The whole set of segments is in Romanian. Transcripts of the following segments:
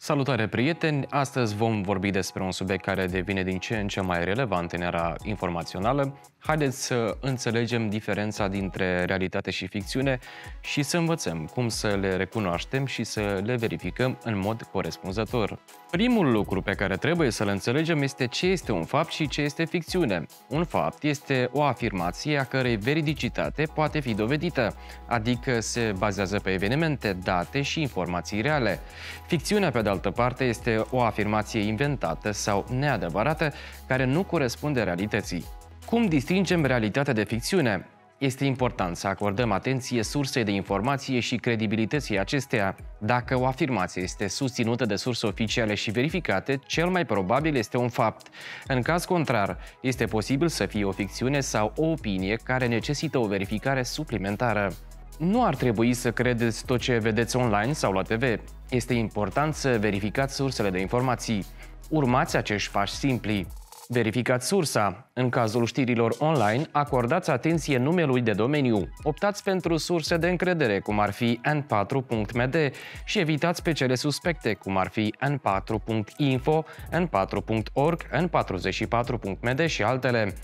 Salutare prieteni! Astăzi vom vorbi despre un subiect care devine din ce în ce mai relevant în era informațională. Haideți să înțelegem diferența dintre realitate și ficțiune și să învățăm cum să le recunoaștem și să le verificăm în mod corespunzător. Primul lucru pe care trebuie să-l înțelegem este ce este un fapt și ce este ficțiune. Un fapt este o afirmație a cărei veridicitate poate fi dovedită, adică se bazează pe evenimente, date și informații reale. Ficțiunea, pe de altă parte, este o afirmație inventată sau neadevărată care nu corespunde realității. Cum distingem realitatea de ficțiune? Este important să acordăm atenție sursei de informație și credibilității acesteia. Dacă o afirmație este susținută de surse oficiale și verificate, cel mai probabil este un fapt. În caz contrar, este posibil să fie o ficțiune sau o opinie care necesită o verificare suplimentară. Nu ar trebui să credeți tot ce vedeți online sau la TV. Este important să verificați sursele de informații. Urmați acești pași simpli. Verificați sursa. În cazul știrilor online, acordați atenție numelui de domeniu. Optați pentru surse de încredere, cum ar fi n4.md și evitați pe cele suspecte, cum ar fi n4.info, n4.org, n44.md și altele.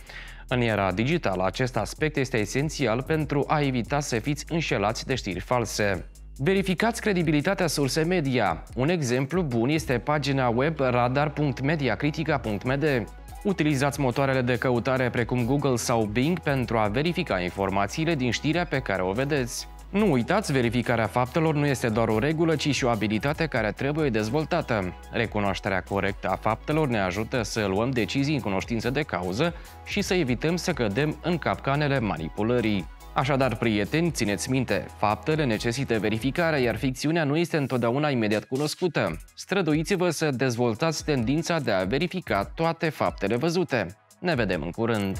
În era digitală, acest aspect este esențial pentru a evita să fiți înșelați de știri false. Verificați credibilitatea surse media. Un exemplu bun este pagina web radar.mediacritica.md. Utilizați motoarele de căutare precum Google sau Bing pentru a verifica informațiile din știrea pe care o vedeți. Nu uitați, verificarea faptelor nu este doar o regulă, ci și o abilitate care trebuie dezvoltată. Recunoașterea corectă a faptelor ne ajută să luăm decizii în cunoștință de cauză și să evităm să cădem în capcanele manipulării. Așadar, prieteni, țineți minte, faptele necesită verificarea, iar ficțiunea nu este întotdeauna imediat cunoscută. Străduiți-vă să dezvoltați tendința de a verifica toate faptele văzute. Ne vedem în curând!